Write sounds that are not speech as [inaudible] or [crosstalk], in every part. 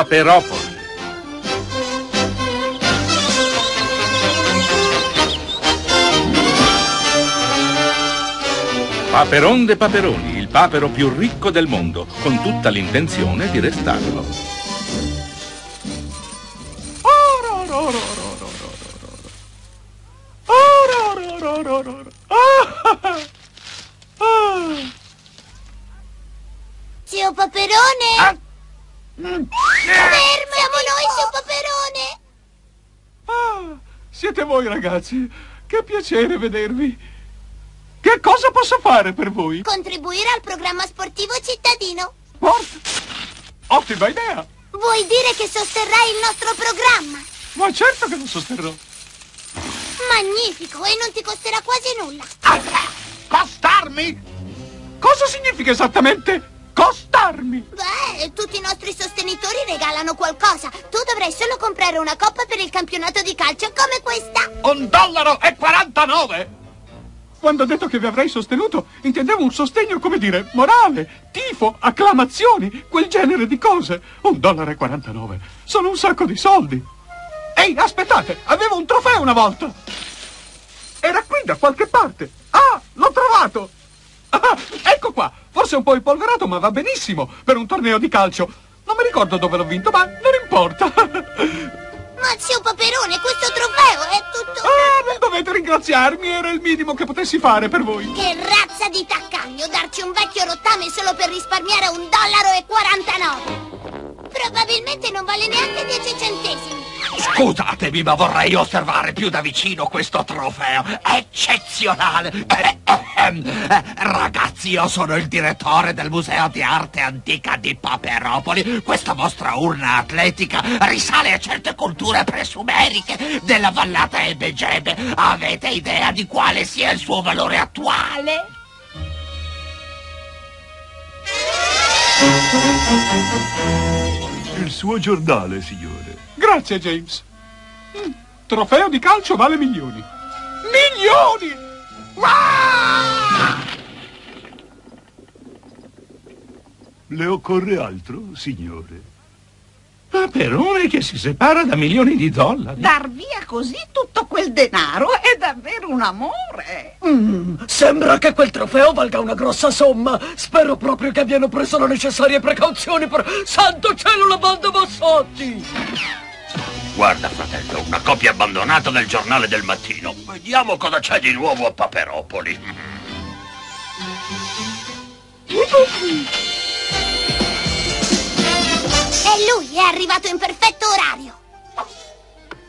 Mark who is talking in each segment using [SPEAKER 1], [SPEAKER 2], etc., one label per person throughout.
[SPEAKER 1] Paperopoli. Paperon de Paperoni, il papero più ricco del mondo, con tutta l'intenzione di restarlo.
[SPEAKER 2] Zio Paperone?
[SPEAKER 1] Ah.
[SPEAKER 2] Fermo, siamo noi, zio Paperone!
[SPEAKER 3] Ah, siete voi ragazzi. Che piacere vedervi. Che cosa posso fare per voi?
[SPEAKER 2] Contribuire al programma sportivo cittadino.
[SPEAKER 3] Sport? Ottima idea.
[SPEAKER 2] Vuoi dire che sosterrai il nostro programma?
[SPEAKER 3] Ma certo che lo sosterrò.
[SPEAKER 2] Magnifico, e non ti costerà quasi nulla.
[SPEAKER 3] Costarmi? Cosa significa esattamente costarmi?
[SPEAKER 2] Beh, tutti i nostri sostenitori regalano qualcosa. Tu dovrai solo comprare una coppa per il campionato di calcio come questa.
[SPEAKER 3] Un dollaro e 49? Quando ho detto che vi avrei sostenuto, intendevo un sostegno, come dire, morale, tifo, acclamazioni, quel genere di cose. Un dollaro e 49. Sono un sacco di soldi. Ehi, aspettate, avevo un trofeo una volta. Era qui da qualche parte. Ah, l'ho trovato. Ah, ecco qua. Forse un po' impolverato, ma va benissimo per un torneo di calcio. Non mi ricordo dove l'ho vinto, ma non importa.
[SPEAKER 2] Ma zio Paperone, questo trofeo è tutto...
[SPEAKER 3] Ah, non dovete ringraziarmi, era il minimo che potessi fare per voi.
[SPEAKER 2] Che razza di taccagno darci un vecchio rottame solo per risparmiare un dollaro e 49. Probabilmente non vale neanche 10 centesimi.
[SPEAKER 4] Scusatemi, ma vorrei osservare più da vicino questo trofeo. Eccezionale! Eh, ragazzi, io sono il direttore del Museo di Arte Antica di Paperopoli. Questa vostra urna atletica risale a certe culture presumeriche della vallata Ebegebe. Avete idea di quale sia il suo valore attuale?
[SPEAKER 5] Il suo giornale, signore.
[SPEAKER 3] Grazie, James. Mm, Trofeo di calcio vale milioni. Milioni! Ah!
[SPEAKER 5] Le occorre altro, signore?
[SPEAKER 1] Paperone che si separa da milioni di dollari.
[SPEAKER 6] Dar via così tutto quel denaro è davvero un amore.
[SPEAKER 7] Mm, sembra che quel trofeo valga una grossa somma. Spero proprio che abbiano preso le necessarie precauzioni per... Santo cielo, la banda Bassotti!
[SPEAKER 4] Guarda, fratello, una copia abbandonata del giornale del mattino. Vediamo cosa c'è di nuovo a Paperopoli.
[SPEAKER 2] E lui è arrivato in perfetto orario.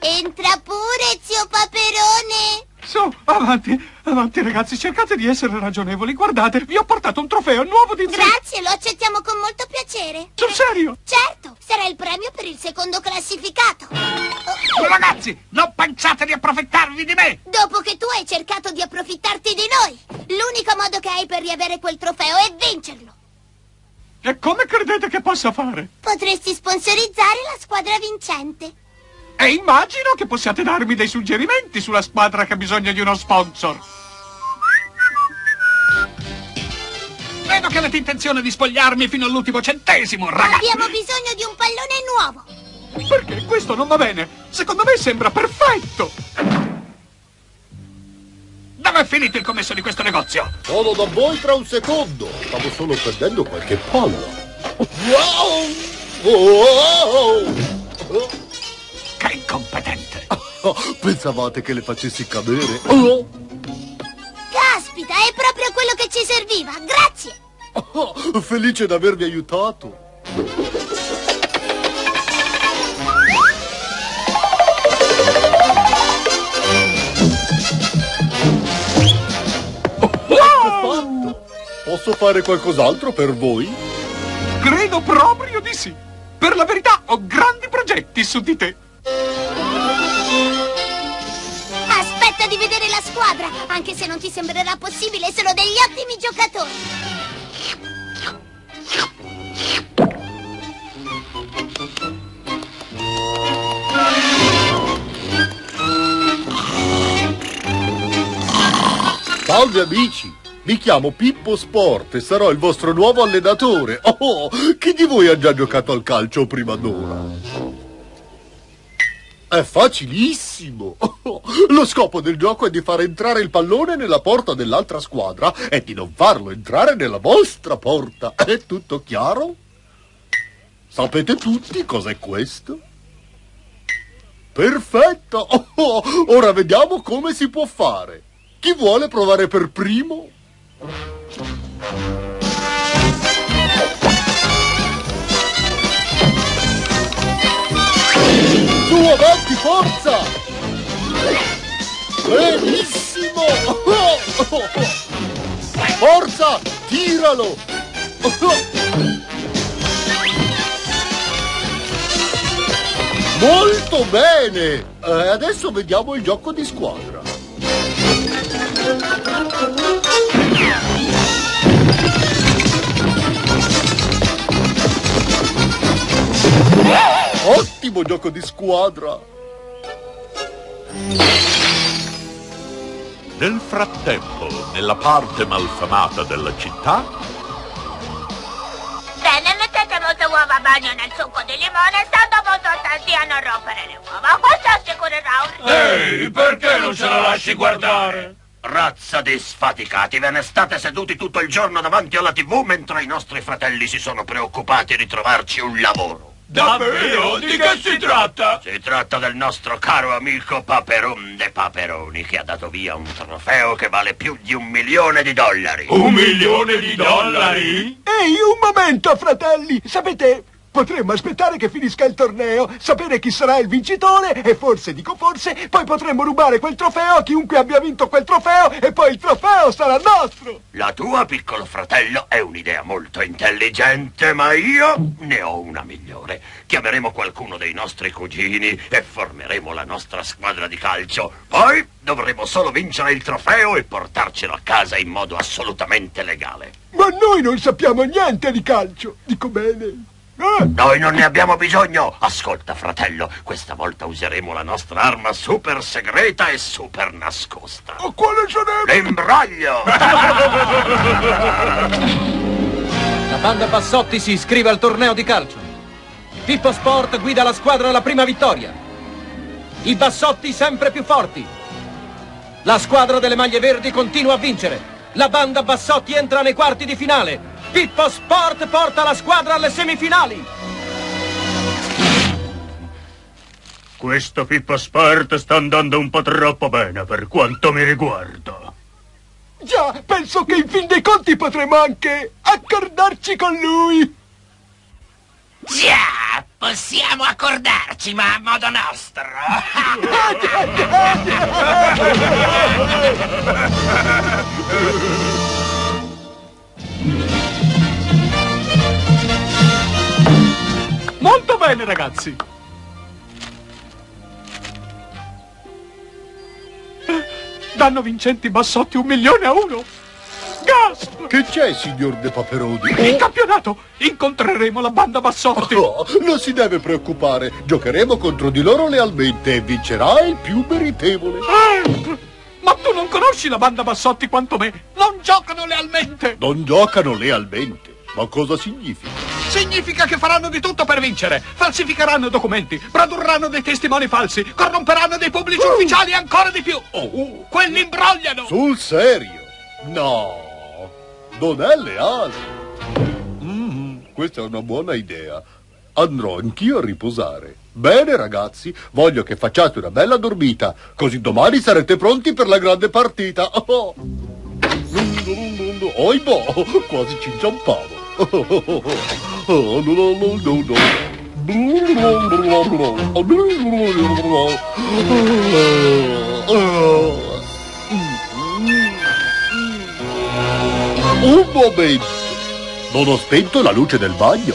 [SPEAKER 2] Entra pure, zio Paperone.
[SPEAKER 3] Su, avanti, avanti ragazzi, cercate di essere ragionevoli. Guardate, vi ho portato un trofeo nuovo di...
[SPEAKER 2] Grazie, lo accettiamo con molto piacere.
[SPEAKER 3] Sul serio?
[SPEAKER 2] Certo, sarà il premio per il secondo classificato.
[SPEAKER 4] Ragazzi, non pensate di approfittarvi di me!
[SPEAKER 2] Dopo che tu hai cercato di approfittarti di noi, l'unico modo che hai per riavere quel trofeo è vincerlo.
[SPEAKER 3] E come credete che possa fare?
[SPEAKER 2] Potresti sponsorizzare la squadra vincente.
[SPEAKER 3] E immagino che possiate darmi dei suggerimenti sulla squadra che ha bisogno di uno sponsor. Vedo che avete intenzione di spogliarmi fino all'ultimo centesimo, ragazzi.
[SPEAKER 2] Abbiamo bisogno di un pallone nuovo.
[SPEAKER 3] Perché questo non va bene? Secondo me sembra perfetto. Dove è finito il commesso di questo negozio?
[SPEAKER 8] Sono da voi tra un secondo. Stavo solo perdendo qualche palla. Wow! Wow!
[SPEAKER 3] Che incompetente.
[SPEAKER 8] Pensavate che le facessi cadere?
[SPEAKER 2] Caspita, è proprio quello che ci serviva. Grazie.
[SPEAKER 8] Felice d'avervi aiutato. Posso fare qualcos'altro per voi?
[SPEAKER 3] Credo proprio di sì. Per la verità ho grandi progetti su di te.
[SPEAKER 2] Aspetta di vedere la squadra, anche se non ti sembrerà possibile, sono degli ottimi giocatori.
[SPEAKER 8] Salve amici. Mi chiamo Pippo Sport e sarò il vostro nuovo allenatore. Oh, chi di voi ha già giocato al calcio prima d'ora? È facilissimo. Oh, lo scopo del gioco è di far entrare il pallone nella porta dell'altra squadra e di non farlo entrare nella vostra porta. È tutto chiaro? Sapete tutti cos'è questo? Perfetto! Oh, oh, ora vediamo come si può fare. Chi vuole provare per primo? Su, avanti, forza! Benissimo! Forza, tiralo! Molto bene! Eh, adesso vediamo il gioco di squadra. Ottimo gioco di squadra!
[SPEAKER 1] Nel frattempo, nella parte malfamata della città,
[SPEAKER 2] Bene, mettete molte uova a bagno nel succo di limone, stando molto attenti a non rompere le uova. Questo assicurerà un...
[SPEAKER 9] Ehi, perché non ce la lasci guardare? Razza di sfaticati, ve ne state seduti tutto il giorno davanti alla tv mentre i nostri fratelli si sono preoccupati di trovarci un lavoro.
[SPEAKER 3] Davvero? Di che si tratta?
[SPEAKER 9] Si tratta del nostro caro amico Paperon de Paperoni che ha dato via un trofeo che vale più di un milione di dollari.
[SPEAKER 3] Un milione di dollari?
[SPEAKER 10] Ehi, un momento, fratelli! Sapete, potremmo aspettare che finisca il torneo, sapere chi sarà il vincitore e forse, dico forse, poi potremmo rubare quel trofeo a chiunque abbia vinto quel trofeo e poi il trofeo sarà nostro!
[SPEAKER 9] La tua, piccolo fratello, è un'idea molto intelligente, ma io ne ho una migliore. Chiameremo qualcuno dei nostri cugini e formeremo la nostra squadra di calcio. Poi dovremo solo vincere il trofeo e portarcelo a casa in modo assolutamente legale.
[SPEAKER 10] Ma noi non sappiamo niente di calcio, dico bene.
[SPEAKER 9] Noi non ne abbiamo bisogno. Ascolta, fratello, questa volta useremo la nostra arma super segreta e super nascosta.
[SPEAKER 10] Ma quale sarebbe?
[SPEAKER 9] L'imbroglio! [laughs]
[SPEAKER 11] La banda Bassotti si iscrive al torneo di calcio. Pippo Sport guida la squadra alla prima vittoria. I Bassotti sempre più forti. La squadra delle maglie verdi continua a vincere. La banda Bassotti entra nei quarti di finale. Pippo Sport porta la squadra alle semifinali.
[SPEAKER 5] Questo Pippo Sport sta andando un po' troppo bene per quanto mi riguarda.
[SPEAKER 10] Già, penso che in fin dei conti potremo anche accordarci con lui.
[SPEAKER 9] Già, possiamo accordarci, ma a modo nostro. [laughs]
[SPEAKER 3] Molto bene, ragazzi. Danno vincenti Bassotti un milione a uno. Gasp!
[SPEAKER 8] Che c'è, signor De Paperoni?
[SPEAKER 3] In campionato incontreremo la banda Bassotti.
[SPEAKER 8] Oh, non si deve preoccupare. Giocheremo contro di loro lealmente e vincerà il più meritevole.
[SPEAKER 3] Eh, ma tu non conosci la banda Bassotti quanto me. Non giocano lealmente.
[SPEAKER 8] Non giocano lealmente. Ma cosa significa?
[SPEAKER 3] Significa che faranno di tutto per vincere. Falsificheranno documenti, produrranno dei testimoni falsi, corromperanno dei pubblici ufficiali e ancora di più. Oh, quelli imbrogliano.
[SPEAKER 8] Sul serio? No, non è leale. Mm, questa è una buona idea. Andrò anch'io a riposare. Bene, ragazzi, voglio che facciate una bella dormita, così domani sarete pronti per la grande partita. Oh, oh boh, quasi ci inciampavo. [laughs] Oh, no, no, no, no, no. Un momento! Non ho spento la luce del bagno.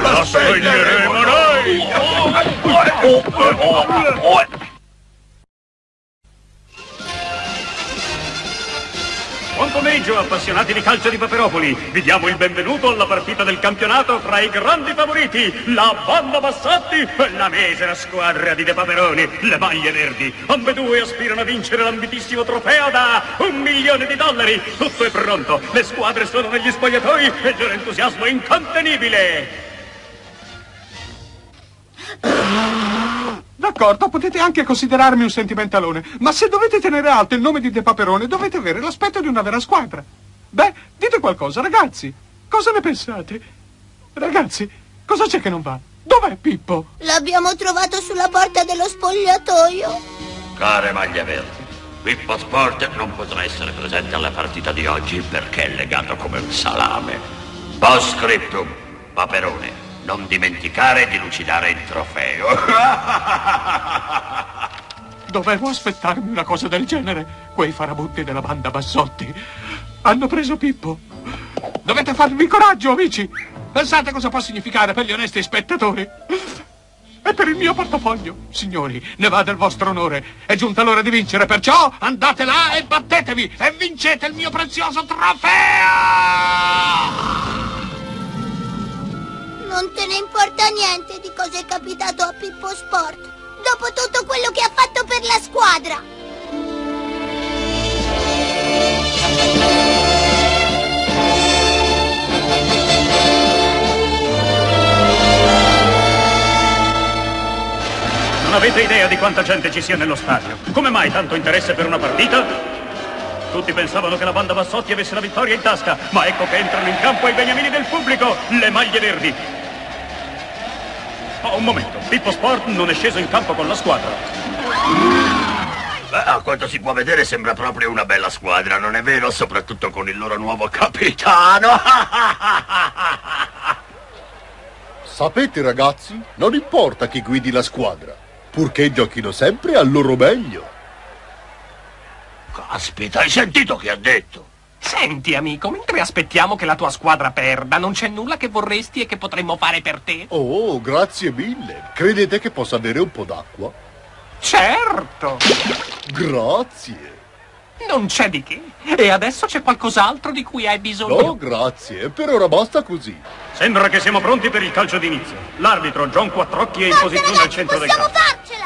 [SPEAKER 5] La spegneremo noi! Pomeriggio, appassionati di calcio di Paperopoli. Vi diamo il benvenuto alla partita del campionato fra i grandi favoriti, la Banda Bassotti e la misera squadra di De Paperoni, le maglie verdi. Ambedue aspirano a vincere l'ambitissimo trofeo da un milione di dollari. Tutto è pronto, le squadre sono negli spogliatoi e il loro entusiasmo è incontenibile.
[SPEAKER 3] D'accordo, potete anche considerarmi un sentimentalone, ma se dovete tenere alto il nome di De Paperone dovete avere l'aspetto di una vera squadra. Beh, dite qualcosa, ragazzi. Cosa ne pensate? Ragazzi, cosa c'è che non va? Dov'è Pippo?
[SPEAKER 2] L'abbiamo trovato sulla porta dello spogliatoio.
[SPEAKER 9] Care maglie verdi, Pippo Sport non potrà essere presente alla partita di oggi perché è legato come un salame. Post scriptum, Paperone, non dimenticare di lucidare il trofeo. [laughs]
[SPEAKER 3] Dovevo aspettarmi una cosa del genere. Quei farabutti della banda Bassotti hanno preso Pippo. Dovete farvi coraggio, amici. Pensate cosa può significare per gli onesti spettatori. E per il mio portafoglio. Signori, ne va del vostro onore. È giunta l'ora di vincere, perciò andate là e battetevi e vincete il mio prezioso trofeo!
[SPEAKER 2] Non te ne importa niente di cosa è capitato a Pippo Sport, dopo tutto quello che ha fatto per la squadra.
[SPEAKER 5] Non avete idea di quanta gente ci sia nello stadio. Come mai tanto interesse per una partita? Tutti pensavano che la banda Bassotti avesse la vittoria in tasca, ma ecco che entrano in campo i beniamini del pubblico, le maglie verdi. Oh, un momento, Pippo Sport non è sceso in campo con la squadra.
[SPEAKER 9] Beh, a quanto si può vedere sembra proprio una bella squadra, non è vero? Soprattutto con il loro nuovo capitano. [laughs]
[SPEAKER 8] Sapete ragazzi, non importa chi guidi la squadra, purché giochino sempre al loro meglio.
[SPEAKER 9] Caspita, hai sentito che ha detto?
[SPEAKER 12] Senti, amico, mentre aspettiamo che la tua squadra perda, non c'è nulla che vorresti e che potremmo fare per te?
[SPEAKER 8] Oh, grazie mille. Credete che possa avere un po' d'acqua?
[SPEAKER 12] Certo!
[SPEAKER 8] Grazie.
[SPEAKER 12] Non c'è di che. E adesso c'è qualcos'altro di cui hai bisogno?
[SPEAKER 8] No, grazie. Per ora basta così.
[SPEAKER 5] Sembra che siamo pronti per il calcio d'inizio. L'arbitro John Quattrocchi è in posizione al centro del campo.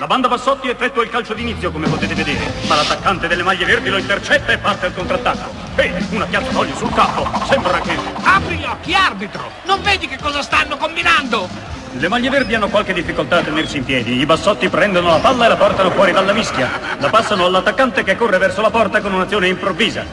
[SPEAKER 5] La banda Bassotti effettua il calcio d'inizio, come potete vedere, ma l'attaccante delle maglie verdi lo intercetta e parte al contrattacco. Ehi, una piazza d'olio sul capo. Sembra che...
[SPEAKER 4] Apri gli occhi, arbitro! Non vedi che cosa stanno combinando?
[SPEAKER 5] Le maglie verdi hanno qualche difficoltà a tenersi in piedi. I bassotti prendono la palla e la portano fuori dalla mischia. La passano all'attaccante che corre verso la porta con un'azione improvvisa.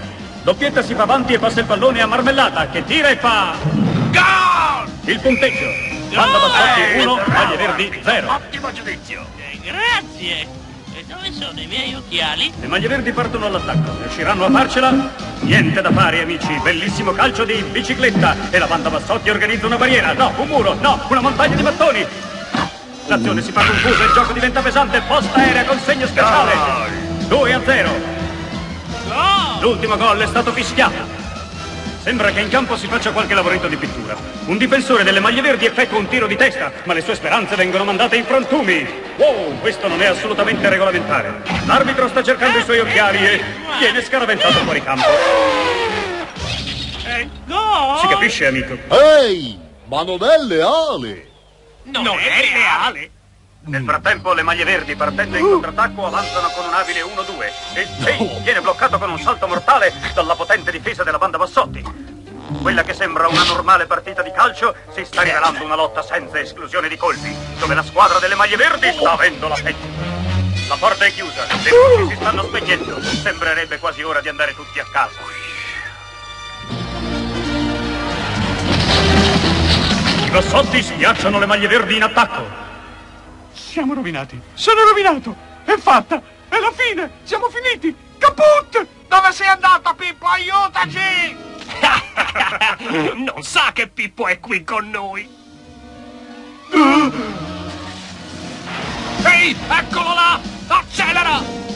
[SPEAKER 5] Doppietta si fa avanti e passa il pallone a Marmellata che tira e fa...
[SPEAKER 4] Gol!
[SPEAKER 5] Il punteggio. Banda Bassotti 1, maglie verdi 0.
[SPEAKER 9] Ottimo giudizio.
[SPEAKER 13] Grazie. E dove sono i miei occhiali?
[SPEAKER 5] Le maglie verdi partono all'attacco. Riusciranno a farcela? Niente da fare, amici. Bellissimo calcio di bicicletta. E la banda Bassotti organizza una barriera. No, un muro. No, una montagna di mattoni. L'azione si fa confusa, il gioco diventa pesante. Posta aerea con segno speciale. 2 a 0. L'ultimo gol è stato fischiato. Sembra che in campo si faccia qualche lavoretto di pittura. Un difensore delle maglie verdi effettua un tiro di testa, ma le sue speranze vengono mandate in frantumi. Wow, questo non è assolutamente regolamentare. L'arbitro sta cercando i suoi occhiali e viene scaraventato fuori campo. Si capisce, amico?
[SPEAKER 8] Ehi, ma non è leale.
[SPEAKER 12] Non, è reale.
[SPEAKER 5] Nel frattempo le maglie verdi partendo in contrattacco avanzano con un abile 1-2 e Jay viene bloccato con un salto mortale dalla potente difesa della banda Bassotti. Quella che sembra una normale partita di calcio si sta rivelando una lotta senza esclusione di colpi, dove la squadra delle maglie verdi sta avendo la peggio. La porta è chiusa, le luci si stanno spegnendo, sembrerebbe quasi ora di andare tutti a casa. I Bassotti schiacciano le maglie verdi in attacco.
[SPEAKER 3] Siamo rovinati. Sono rovinato. È fatta. È la fine. Siamo finiti. Caput!
[SPEAKER 4] Dove sei andato, Pippo? Aiutaci! [laughs]
[SPEAKER 12] non sa che Pippo è qui con noi.
[SPEAKER 4] Ehi, eccolo là! Accelera!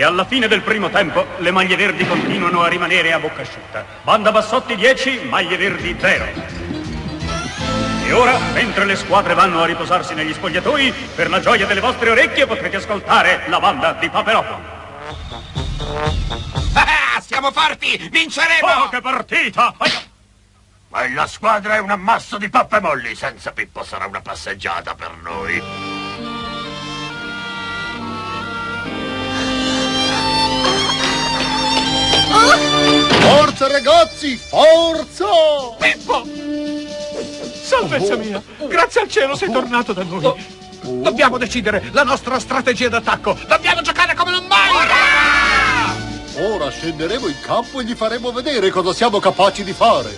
[SPEAKER 5] E alla fine del primo tempo le maglie verdi continuano a rimanere a bocca asciutta. Banda Bassotti 10, maglie verdi 0. E ora, mentre le squadre vanno a riposarsi negli spogliatoi, per la gioia delle vostre orecchie potrete ascoltare la banda di Paperopoli.
[SPEAKER 4] Ah, siamo forti! Vinceremo!
[SPEAKER 5] Oh, che partita! Aia!
[SPEAKER 9] Quella squadra è un ammasso di pappe molli. Senza Pippo sarà una passeggiata per noi.
[SPEAKER 8] Forza ragazzi, forza!
[SPEAKER 3] Pippo! Salvezza mia! Grazie al cielo sei tornato da noi!
[SPEAKER 4] Dobbiamo decidere la nostra strategia d'attacco. Dobbiamo giocare come non mai.
[SPEAKER 8] Ora scenderemo in campo e gli faremo vedere cosa siamo capaci di fare.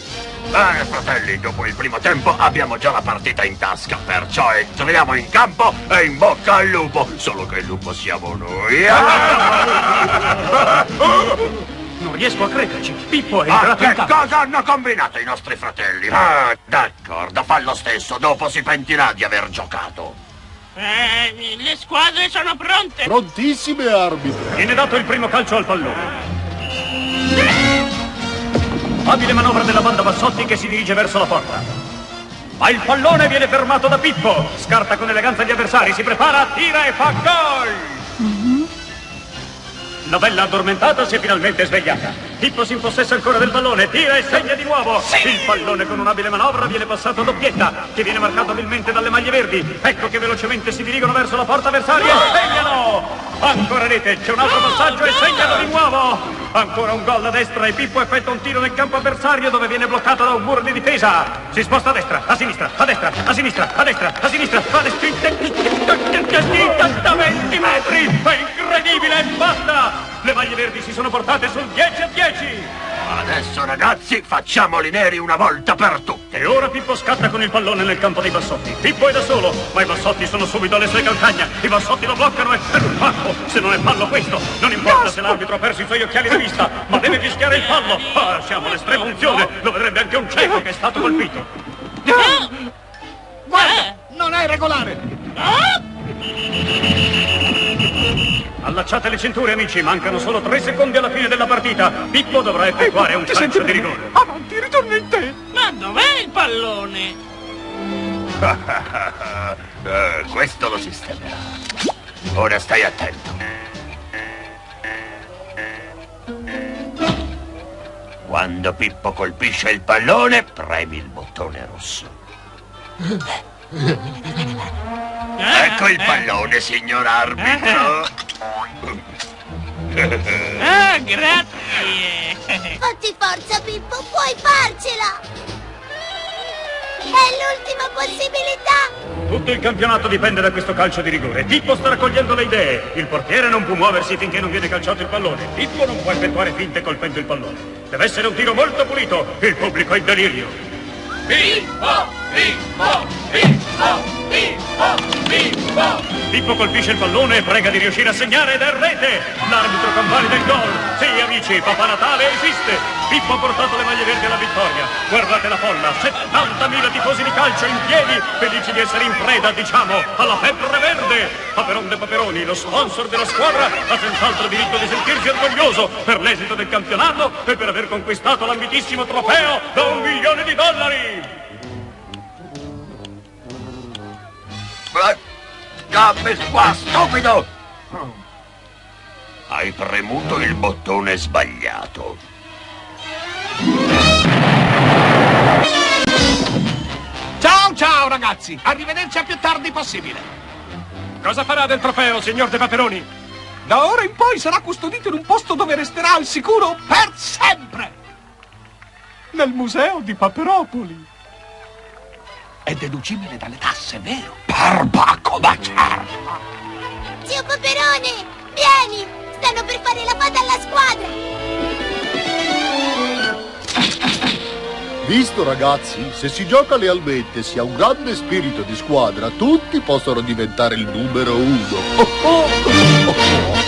[SPEAKER 9] Bene, fratelli, dopo il primo tempo abbiamo già la partita in tasca, perciò entriamo in campo e in bocca al lupo. Solo che il lupo siamo noi. [laughs]
[SPEAKER 5] Non riesco a crederci. Pippo è
[SPEAKER 9] Ah,
[SPEAKER 5] entrato in
[SPEAKER 9] che
[SPEAKER 5] campo.
[SPEAKER 9] cosa hanno combinato i nostri fratelli? Ah, d'accordo, fa lo stesso, dopo si pentirà di aver giocato.
[SPEAKER 13] Eh, le squadre sono pronte.
[SPEAKER 8] Prontissime, arbitro.
[SPEAKER 5] Viene dato il primo calcio al pallone. Abile manovra della banda Bassotti che si dirige verso la porta. Ma il pallone viene fermato da Pippo. Scarta con eleganza gli avversari, si prepara, tira e fa gol! La bella addormentata si è finalmente svegliata. Pippo si impossessa ancora del pallone, tira e segna di nuovo. Il pallone con un'abile manovra viene passato a doppietta, che viene marcato abilmente dalle maglie verdi. Ecco che velocemente si dirigono verso la porta avversaria e segnano! Ancora rete, c'è un altro passaggio e segnano di nuovo! Ancora un gol a destra e Pippo effettua un tiro nel campo avversario dove viene bloccato da un muro di difesa. Si sposta a destra, a sinistra, a destra, a sinistra, a destra, a sinistra, a destra. Da 20 metri! È incredibile, basta! Le maglie verdi si sono portate sul 10 a 10!
[SPEAKER 9] Adesso, ragazzi, facciamoli neri una volta per tutte.
[SPEAKER 5] E ora Pippo scatta con il pallone nel campo dei Bassotti. Pippo è da solo, ma i Bassotti sono subito alle sue calcagna. I Bassotti lo bloccano e è un fallo. Se non è fallo questo, non importa se l'arbitro ha perso i suoi occhiali di vista, ma deve fischiare il fallo. Ah, siamo all'estrema unzione, lo vedrebbe anche un cieco che è stato colpito.
[SPEAKER 4] Guarda, non è regolare.
[SPEAKER 5] Allacciate le cinture, amici, mancano solo tre secondi alla fine della partita. Pippo dovrà effettuare un calcio di rigore.
[SPEAKER 3] Avanti, ritorna in te!
[SPEAKER 13] Ma dov'è il pallone? [laughs]
[SPEAKER 9] Eh, questo lo sistemerà. Ora stai attento. Quando Pippo colpisce il pallone, premi il bottone rosso. Ecco il pallone, signor arbitro.
[SPEAKER 13] Ah, grazie.
[SPEAKER 2] Fatti forza, Pippo, puoi farcela! È l'ultima possibilità!
[SPEAKER 5] Tutto il campionato dipende da questo calcio di rigore. Pippo sta raccogliendo le idee. Il portiere non può muoversi finché non viene calciato il pallone. Pippo non può effettuare finte colpendo il pallone. Deve essere un tiro molto pulito. Il pubblico è in delirio. Pippo, colpisce il pallone e prega di riuscire a segnare ed è rete. L'arbitro convalida il gol. Sì, amici, Papà Natale esiste. Pippo ha portato le maglie verdi alla vittoria. Guardate la folla, 70.000 tifosi di calcio in piedi, felici di essere in preda, diciamo, alla febbre verde. Paperon de Paperoni, lo sponsor della squadra, ha senz'altro diritto di sentirsi orgoglioso per l'esito del campionato e per aver conquistato l'ambitissimo trofeo da un milione di dollari.
[SPEAKER 9] Gambe qua, stupido! Hai premuto il bottone sbagliato.
[SPEAKER 4] Ciao, ciao, ragazzi. Arrivederci a più tardi possibile.
[SPEAKER 3] Cosa farà del trofeo, signor De Paperoni? Da ora in poi sarà custodito in un posto dove resterà al sicuro per sempre! Nel museo di Paperopoli.
[SPEAKER 4] È deducibile dalle tasse, vero? Perbacco da certo.
[SPEAKER 2] Zio Paperone, vieni! Stanno per fare la fata alla squadra!
[SPEAKER 8] Visto ragazzi, se si gioca lealmente e si ha un grande spirito di squadra, tutti possono diventare il numero uno. [laughs] Oh, oh, oh, oh.